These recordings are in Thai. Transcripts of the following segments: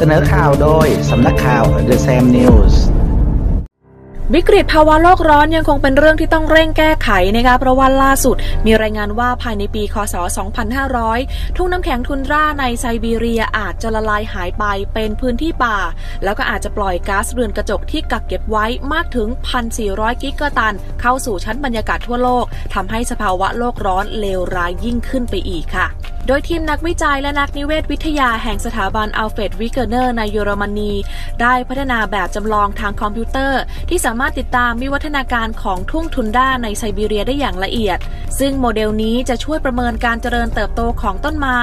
เสนอข่าวโดย สำนักข่าว The Sam News วิกฤตภาวะโลกร้อนยังคงเป็นเรื่องที่ต้องเร่งแก้ไขนะคะเพราะว่าล่าสุด มีรายงานว่าภายในปีคศ 2500 ทุ่งน้ำแข็งทุนราในไซบีเรียอาจจะละลายหายไปเป็นพื้นที่ป่า แล้วก็อาจจะปล่อยก๊าซเรือนกระจกที่กักเก็บไว้มากถึง 1,400 กิกะตัน เข้าสู่ชั้นบรรยากาศทั่วโลกทำให้สภาวะโลกร้อนเลวร้ายยิ่งขึ้นไปอีกค่ะ โดยทีมนักวิจัยและนักนิเวศวิทยาแห่งสถาบันอัลเฟรดวิกเกอร์เนอร์ในเยอรมนี ได้พัฒนาแบบจำลองทางคอมพิวเตอร์ ที่สามารถติดตามวิวัฒนาการของทุ่งทุนดราในไซบีเรียได้อย่างละเอียด ซึ่งโมเดลนี้จะช่วยประเมินการเจริญเติบโตของต้นไม้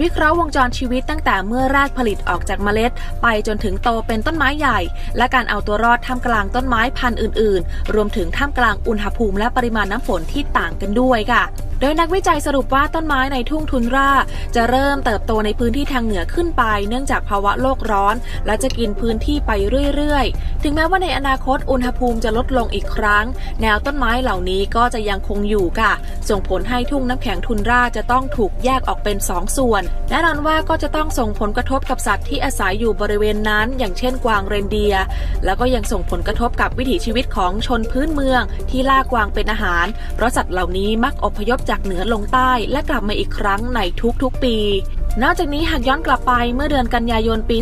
วิเคราะห์วงจรชีวิตตั้งแต่เมื่อแรกผลิออกจากเมล็ด ไปจนถึงโตเป็นต้นไม้ใหญ่ และการเอาตัวรอดท่ามกลางต้นไม้พันธุ์อื่น ๆ รวมถึงท่ามกลางอุณหภูมิและปริมาณน้ำฝนที่ต่างกันด้วยค่ะ โดยนักวิจัยสรุปว่าต้นไม้ในทุ่งทุนรา จะเริ่มเติบโตในพื้นที่ทางเหนือขึ้นไป เนื่องจากภาวะโลกร้อน และจะกินพื้นที่ไปเรื่อยๆ ถึงแม้ว่าในอนาคตอุณหภูมิจะลดลงอีกครั้ง แนวต้นไม้เหล่านี้ก็จะยังคงอยู่ค่ะ ส่งผลให้ทุ่งน้ำแข็งทุนราจะต้องถูกแยกออกเป็น 2 ส่วนแน่นอนว่าก็จะต้องส่งผลกระทบกับสัตว์ที่อาศัยอยู่บริเวณนั้น อย่างเช่นกวางเรนเดีย แล้วก็ยังส่งผลกระทบกับวิถีชีวิตของชนพื้นเมือง ที่ล่ากวางเป็นอาหารเพราะสัตว์เหล่านี้มักอพยพจากเหนือลงใต้และกลับมาอีกครั้งในทุกๆปี นอกจากนี้หากย้อนกลับไปเมื่อเดือนกันยายนปี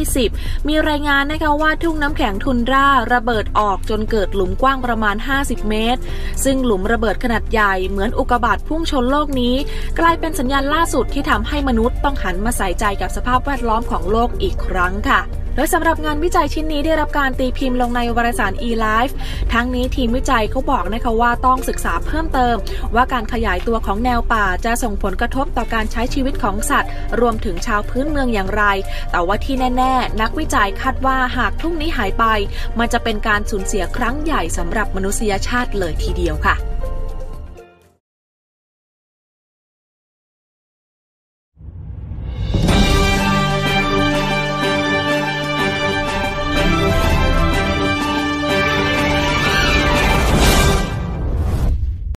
2020 มีรายงานนะคะว่าทุ่งน้ำแข็งทุนราระเบิดออกจนเกิดหลุมกว้างประมาณ 50 เมตร ซึ่งหลุมระเบิดขนาดใหญ่เหมือนอุกกาบาตพุ่งชนโลกนี้ กลายเป็นสัญญาณล่าสุดที่ทำให้มนุษย์ต้องหันมาใส่ใจกับสภาพแวดล้อมของโลกอีกครั้งค่ะ โดยสำหรับงานวิจัยชิ้นนี้ได้รับการตีพิมพ์ลงในวารสาร eLife ทั้งนี้ทีมวิจัยเขาบอกนะคะว่าต้องศึกษาเพิ่มเติม ว่าการขยายตัวของแนวป่าจะส่งผลกระทบต่อการใช้ชีวิตของสัตว์ รวมถึงชาวพื้นเมืองอย่างไร แต่ว่าที่แน่ ๆ นักวิจัยคาดว่าหากทุ่งนี้หายไป มันจะเป็นการสูญเสียครั้งใหญ่สำหรับมนุษยชาติเลยทีเดียวค่ะ